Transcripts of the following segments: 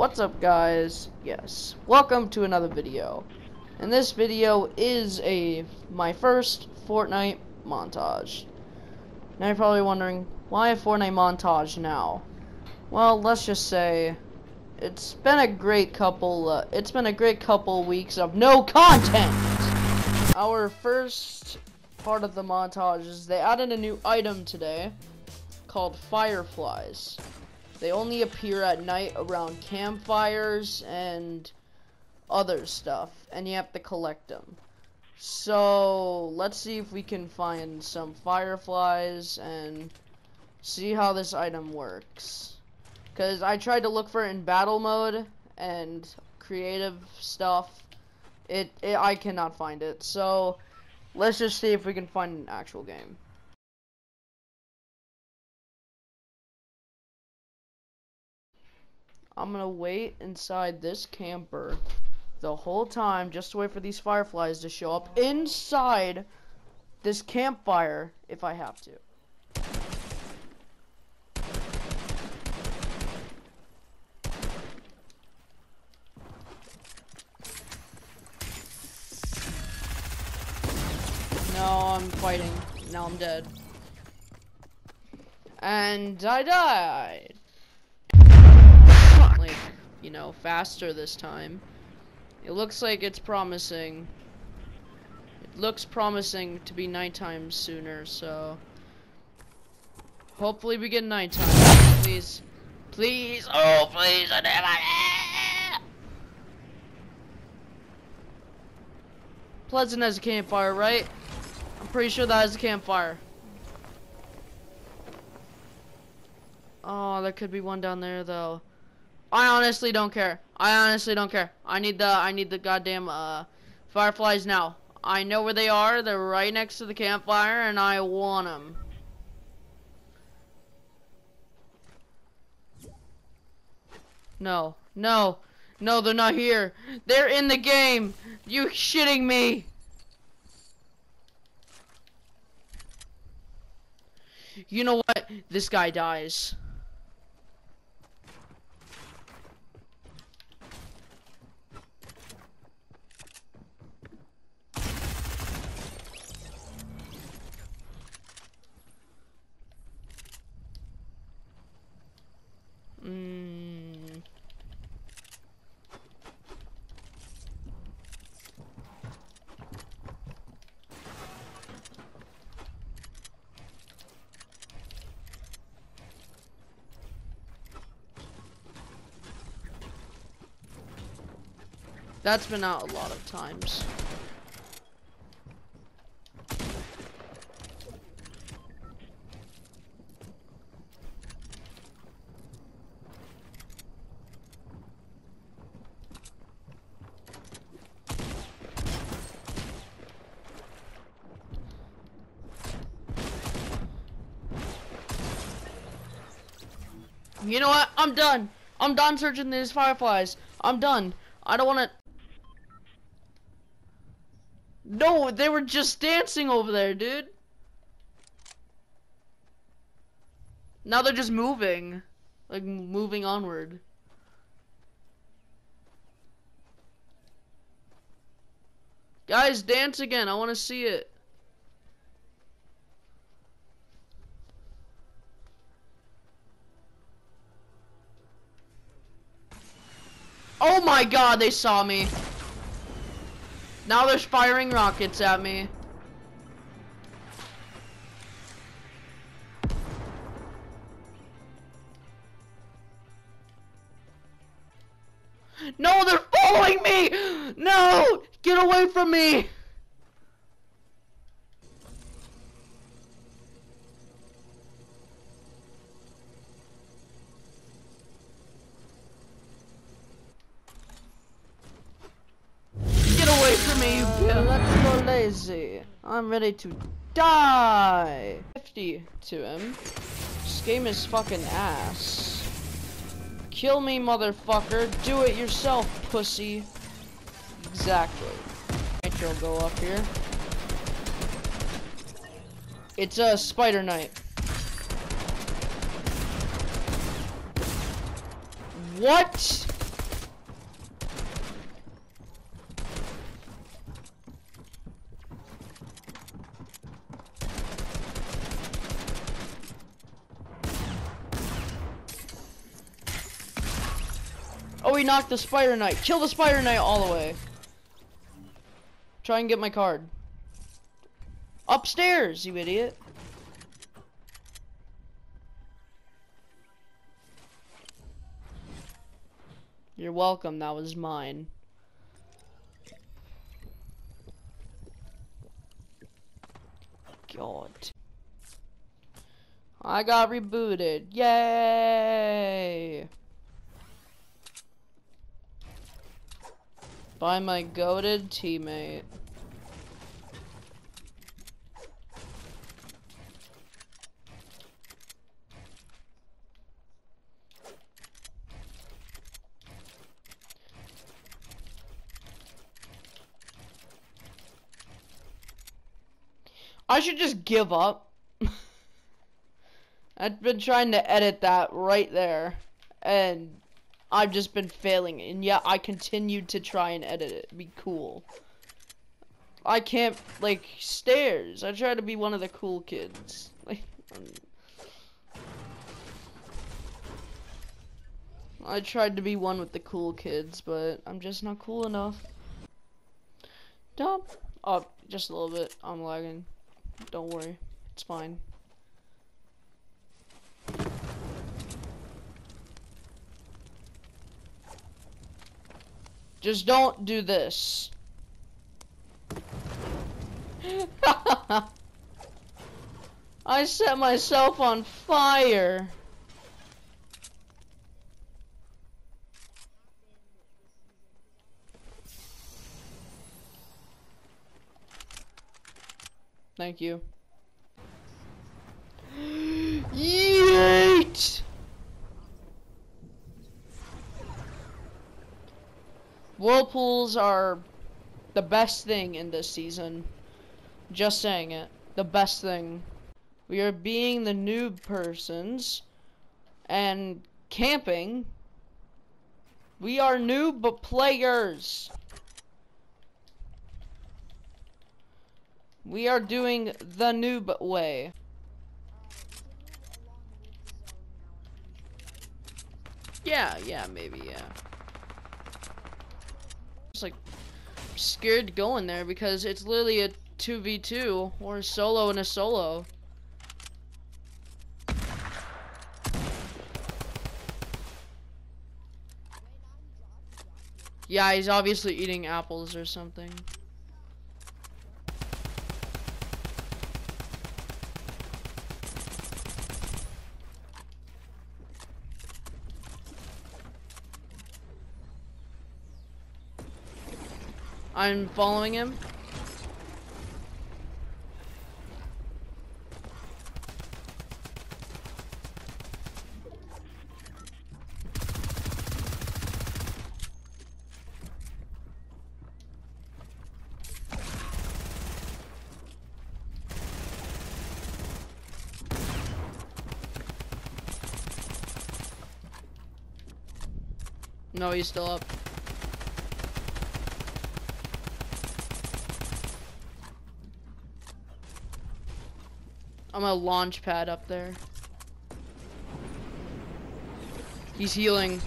What's up guys? Yes, welcome to another video. And this video is a my first Fortnite montage. Now you're probably wondering, why a Fortnite montage now? Well, let's just say it's been a great couple uh, it's been a great couple weeks of no content. Our first part of the montage is they added a new item today called fireflies. They only appear at night around campfires and other stuff, and you have to collect them. So, let's see if we can find some fireflies and see how this item works. Because I tried to look for it in battle mode and creative stuff. It, it I cannot find it. So, let's just see if we can find an actual game. I'm gonna wait inside this camper the whole time just to wait for these fireflies to show up inside this campfire if I have to. No, I'm fighting. Now I'm dead. And I died you know, faster this time. It looks like it's promising. It looks promising to be nighttime sooner, so... Hopefully we get nighttime. Please. Please. Oh, please. I never... Pleasant has a campfire, right? I'm pretty sure that has a campfire. Oh, there could be one down there, though. I honestly don't care. I honestly don't care. I need the I need the goddamn uh fireflies now. I know where they are. They're right next to the campfire and I want them. No. No. No, they're not here. They're in the game. You shitting me? You know what? This guy dies. That's been out a lot of times. You know what? I'm done. I'm done searching these fireflies. I'm done. I don't want to... No, they were just dancing over there, dude. Now they're just moving. Like, moving onward. Guys, dance again. I want to see it. Oh my god, they saw me. Now they're firing rockets at me. No, they're following me! No! Get away from me! Lazy. I'm ready to die. 50 to him. This game is fucking ass. Kill me, motherfucker. Do it yourself, pussy. Exactly. Nitro go up here. It's a spider knight. What? He knocked the Spider Knight. Kill the Spider Knight all the way. Try and get my card. Upstairs, you idiot. You're welcome, that was mine. God. I got rebooted. Yay! By my goaded teammate. I should just give up. I've been trying to edit that right there, and I've just been failing, and yet I continued to try and edit it. Be cool. I can't, like, stairs. I try to be one of the cool kids. Like, um, I tried to be one with the cool kids, but I'm just not cool enough. Dump. Oh, just a little bit. I'm lagging. Don't worry. It's fine. Just don't do this. I set myself on fire. Thank you. Yeet! Whirlpools are the best thing in this season. Just saying it. The best thing. We are being the noob persons and camping. We are noob players. We are doing the noob way. Yeah, yeah, maybe, yeah. Just like scared to go in there because it's literally a 2v2 or a solo and a solo. Yeah, he's obviously eating apples or something. I'm following him. No, he's still up. I'm a launch pad up there. He's healing.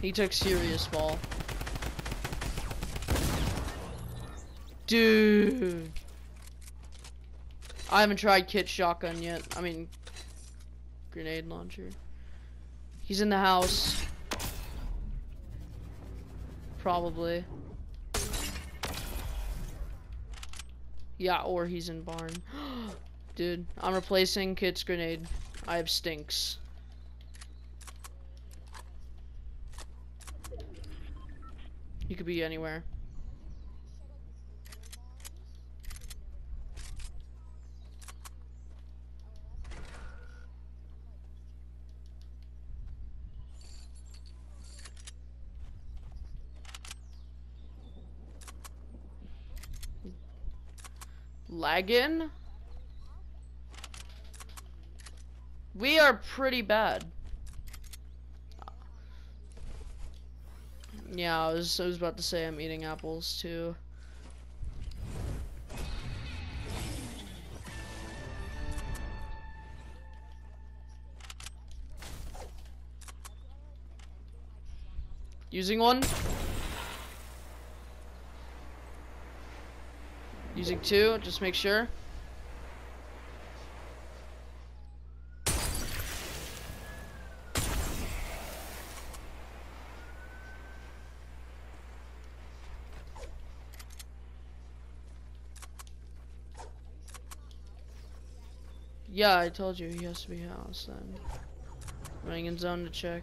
He took serious fall. Dude. I haven't tried kit shotgun yet. I mean, grenade launcher. He's in the house. Probably. Yeah, or he's in barn. Dude, I'm replacing Kit's grenade. I have stinks. He could be anywhere. lagging? We are pretty bad. Yeah, I was, I was about to say I'm eating apples too. Using one. Using two, just make sure. Yeah, I told you he has to be house then. Running in zone to check.